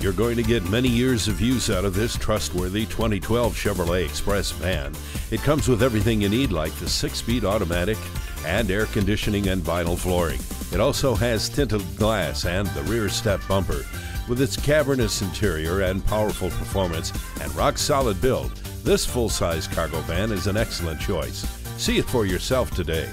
You're going to get many years of use out of this trustworthy 2012 Chevrolet Express van. It comes with everything you need, like the six speed automatic and air conditioning and vinyl flooring. It also has tinted glass and the rear step bumper. With its cavernous interior and powerful performance and rock solid build, this full size cargo van is an excellent choice. See it for yourself today.